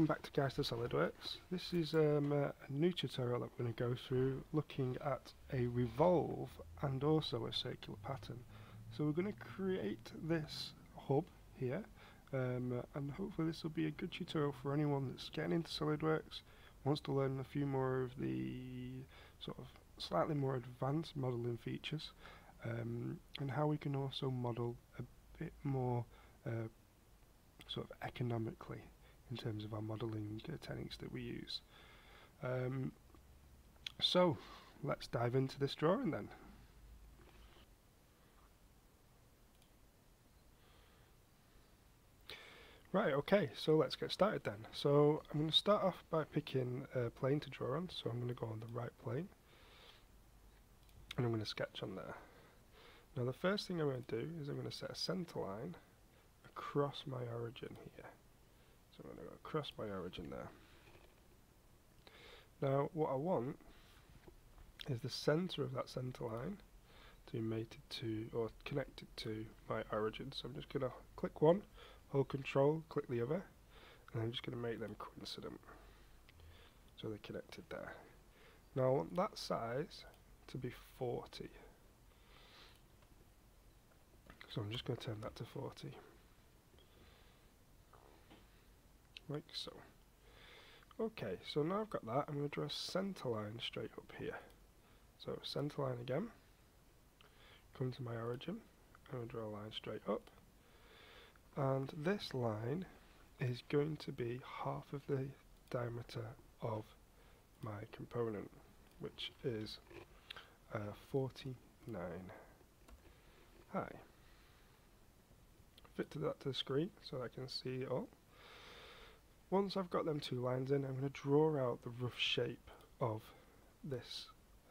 Welcome back to Guys to SolidWorks. This is um, a new tutorial that we're going to go through looking at a revolve and also a circular pattern. So we're going to create this hub here um, and hopefully this will be a good tutorial for anyone that's getting into SolidWorks, wants to learn a few more of the sort of slightly more advanced modelling features um, and how we can also model a bit more uh, sort of economically in terms of our modelling techniques that we use. Um, so let's dive into this drawing then. Right, okay, so let's get started then. So I'm going to start off by picking a plane to draw on, so I'm going to go on the right plane. And I'm going to sketch on there. Now the first thing I'm going to do is I'm going to set a centre line across my origin here. So I'm going to go across my origin there. Now what I want is the centre of that centre line to be mated to or connected to my origin. So I'm just going to click one, hold control, click the other, and I'm just going to make them coincident. So they're connected there. Now I want that size to be 40. So I'm just going to turn that to 40. Like so. Okay, so now I've got that, I'm going to draw a centre line straight up here. So centre line again, come to my origin, I'm going to draw a line straight up, and this line is going to be half of the diameter of my component, which is uh, 49 high. Fit to that to the screen so I can see it all. Once I've got them two lines in, I'm going to draw out the rough shape of this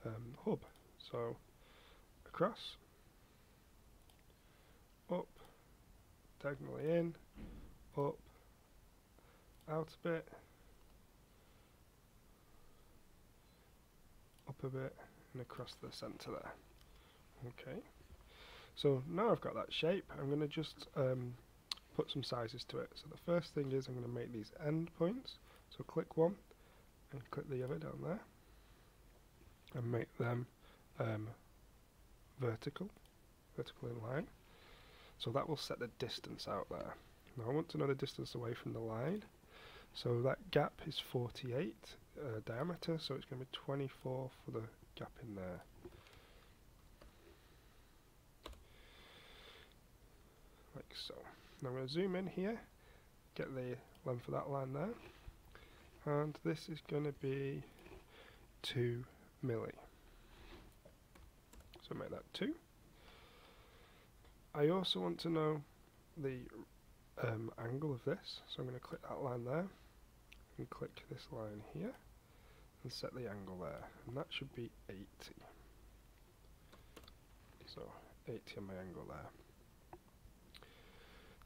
um, hub. So across, up, diagonally in, up, out a bit, up a bit, and across the centre there. Okay. So now I've got that shape, I'm going to just um, put some sizes to it. So the first thing is I'm going to make these end points. So click one and click the other down there and make them um, vertical, vertical in line. So that will set the distance out there. Now I want to know the distance away from the line. So that gap is 48 uh, diameter, so it's going to be 24 for the gap in there. Like so. Now I'm going to zoom in here, get the length of that line there, and this is going to be 2 milli. So make that 2. I also want to know the um, angle of this, so I'm going to click that line there, and click this line here, and set the angle there, and that should be 80. So 80 on my angle there.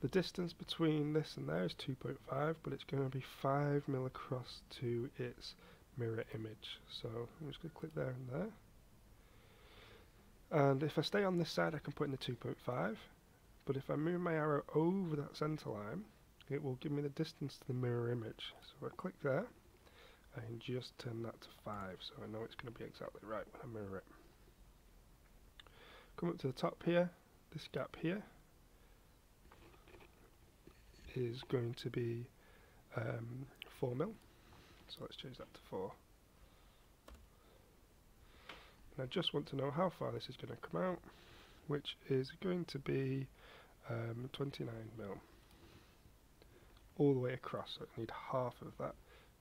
The distance between this and there is 2.5, but it's going to be 5 mil across to its mirror image. So I'm just going to click there and there. And if I stay on this side, I can put in the 2.5. But if I move my arrow over that center line, it will give me the distance to the mirror image. So if I click there, I can just turn that to 5, so I know it's going to be exactly right when I mirror it. Come up to the top here, this gap here, is going to be um, 4 mil. So let's change that to 4. And I just want to know how far this is going to come out, which is going to be um, 29 mil. All the way across, so I need half of that,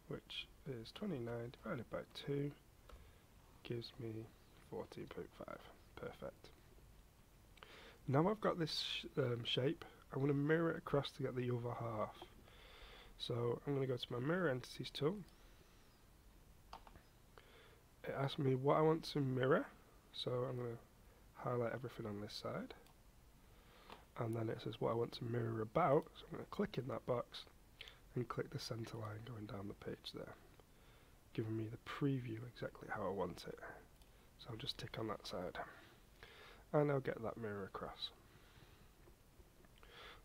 which is 29 divided by 2, gives me 14.5. Perfect. Now I've got this sh um, shape, I'm going to mirror it across to get the other half. So I'm going to go to my mirror entities tool. It asks me what I want to mirror. So I'm going to highlight everything on this side. And then it says what I want to mirror about. So I'm going to click in that box and click the center line going down the page there. Giving me the preview exactly how I want it. So I'll just tick on that side. And I'll get that mirror across.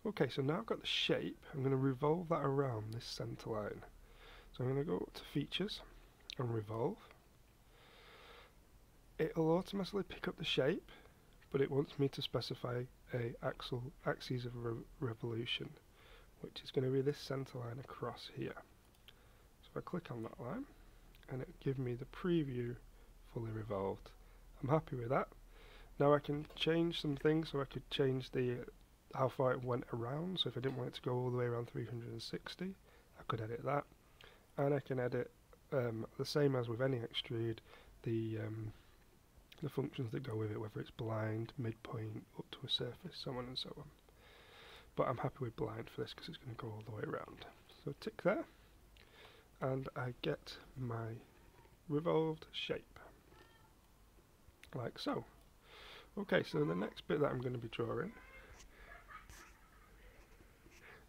Okay, so now I've got the shape, I'm going to revolve that around this centre line. So I'm going to go to features and revolve. It'll automatically pick up the shape, but it wants me to specify a axle axis of re revolution, which is going to be this centre line across here. So if I click on that line, and it give me the preview fully revolved. I'm happy with that. Now I can change some things, so I could change the how far it went around. So if I didn't want it to go all the way around 360, I could edit that, and I can edit um, the same as with any extrude the um, the functions that go with it, whether it's blind, midpoint, up to a surface, so on and so on. But I'm happy with blind for this because it's going to go all the way around. So tick there, and I get my revolved shape, like so. Okay, so the next bit that I'm going to be drawing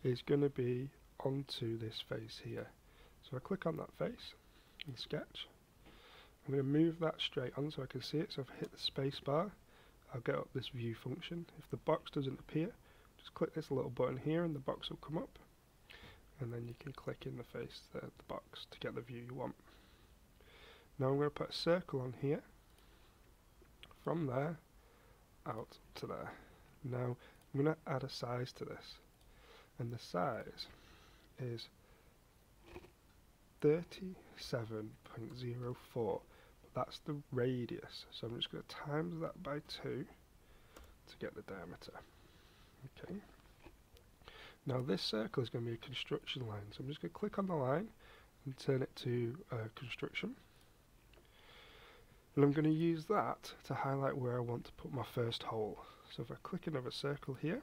is going to be onto this face here. So I click on that face in Sketch. I'm going to move that straight on so I can see it. So if I hit the space bar, I'll get up this view function. If the box doesn't appear, just click this little button here and the box will come up. And then you can click in the face, the, the box, to get the view you want. Now I'm going to put a circle on here. From there, out to there. Now I'm going to add a size to this. And the size is 37.04 that's the radius. So I'm just going to times that by 2 to get the diameter. Okay. Now this circle is going to be a construction line. So I'm just going to click on the line and turn it to uh, construction. And I'm going to use that to highlight where I want to put my first hole. So if I click another circle here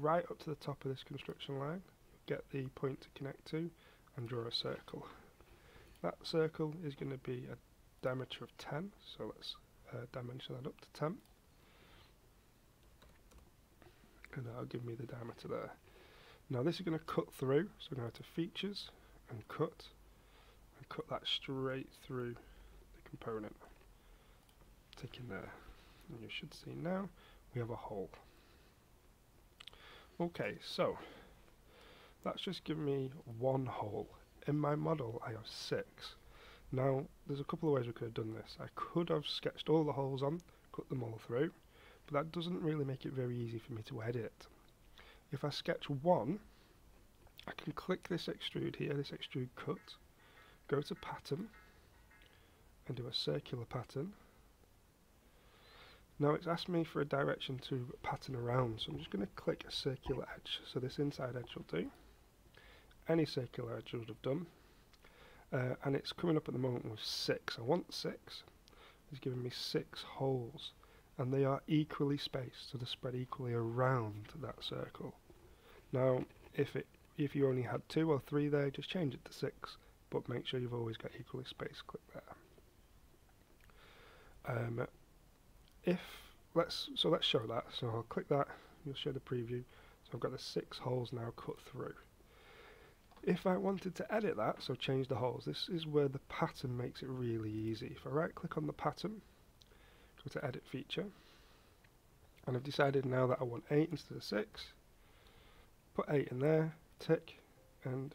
right up to the top of this construction line get the point to connect to and draw a circle. That circle is going to be a diameter of 10, so let's uh, dimension that up to 10. And that'll give me the diameter there. Now this is going to cut through, so we're going to go to features and cut, and cut that straight through the component. Tick in there. And you should see now we have a hole. Okay, so that's just given me one hole. In my model I have six. Now there's a couple of ways we could have done this. I could have sketched all the holes on, cut them all through, but that doesn't really make it very easy for me to edit. If I sketch one, I can click this extrude here, this extrude cut, go to pattern, and do a circular pattern. Now it's asked me for a direction to pattern around, so I'm just going to click a circular edge. So this inside edge will do any circular edge would have done. Uh, and it's coming up at the moment with six. I want six. It's giving me six holes. And they are equally spaced, so they're spread equally around that circle. Now, if it if you only had two or three there, just change it to six, but make sure you've always got equally spaced. Click there. Um, if let's so let's show that. So I'll click that. You'll show the preview. So I've got the six holes now cut through. If I wanted to edit that, so change the holes, this is where the pattern makes it really easy. If I right click on the pattern, go to edit feature, and I've decided now that I want 8 instead of 6, put 8 in there, tick, and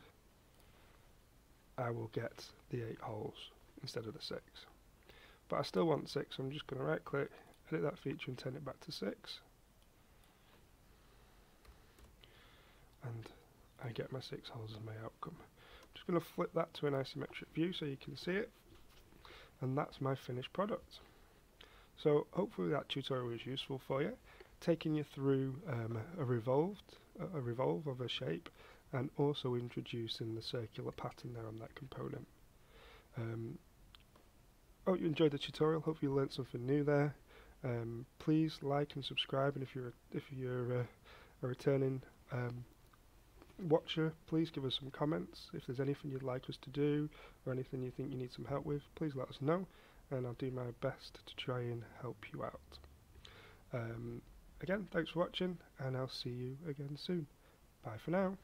I will get the 8 holes instead of the 6. But I still want 6, so I'm just going to right click, edit that feature and turn it back to 6. And I get my six holes as my outcome. I'm just going to flip that to an isometric view so you can see it. And that's my finished product. So hopefully that tutorial was useful for you, taking you through um, a revolved, a revolve of a shape, and also introducing the circular pattern there on that component. Um, hope you enjoyed the tutorial. Hope you learned something new there. Um, please like and subscribe, and if you're if you're uh, a returning um, watcher, please give us some comments. If there's anything you'd like us to do or anything you think you need some help with, please let us know and I'll do my best to try and help you out. Um, again, thanks for watching and I'll see you again soon. Bye for now.